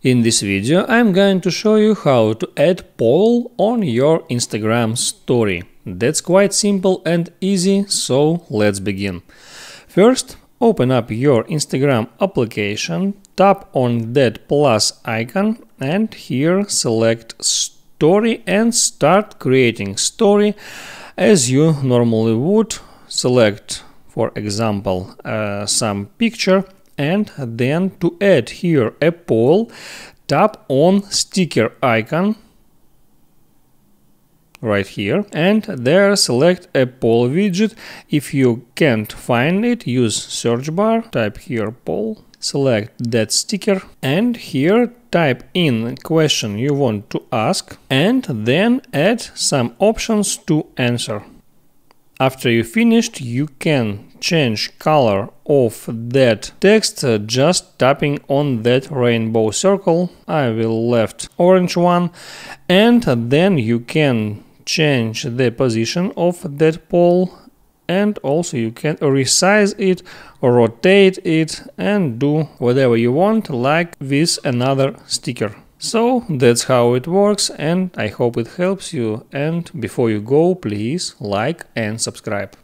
In this video I'm going to show you how to add poll on your Instagram story. That's quite simple and easy, so let's begin. First, open up your Instagram application, tap on that plus icon and here select story and start creating story as you normally would. Select for example uh, some picture and then to add here a poll. Tap on sticker icon right here and there select a poll widget. If you can't find it use search bar type here poll select that sticker and here type in question you want to ask and then add some options to answer after you finished you can change color of that text uh, just tapping on that rainbow circle. I will left orange one and then you can change the position of that poll and also you can resize it rotate it and do whatever you want like with another sticker. So that's how it works and I hope it helps you and before you go please like and subscribe.